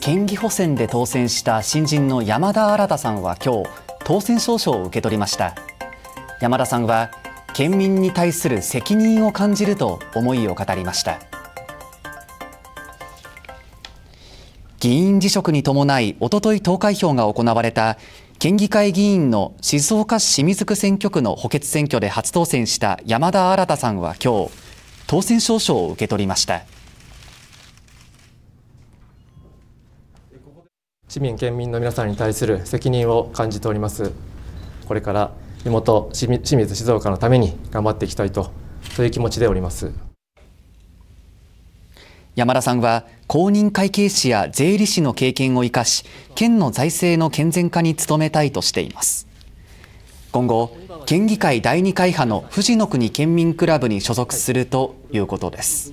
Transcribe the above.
県議補選で当選した新人の山田新さんは今日当選証書を受け取りました。山田さんは県民に対する責任を感じると思いを語りました。議員辞職に伴いおととい投開票が行われた県議会議員の静岡市清水区選挙区の補欠選挙で初当選した山田新さんは今日当選証書を受け取りました。市民県民の皆さんに対する責任を感じております。これから地元清水静岡のために頑張っていきたいとそういう気持ちでおります。山田さんは公認会計士や税理士の経験を生かし県の財政の健全化に努めたいとしています。今後県議会第二会派の富士の国県民クラブに所属するということです。